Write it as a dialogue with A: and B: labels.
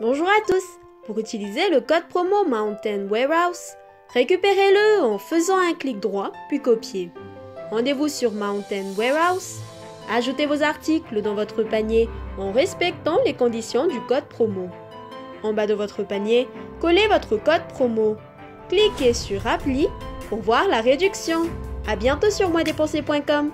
A: Bonjour à tous Pour utiliser le code promo Mountain Warehouse, récupérez-le en faisant un clic droit puis copier. Rendez-vous sur Mountain Warehouse. Ajoutez vos articles dans votre panier en respectant les conditions du code promo. En bas de votre panier, collez votre code promo. Cliquez sur Appli pour voir la réduction. À bientôt sur moindépenser.com.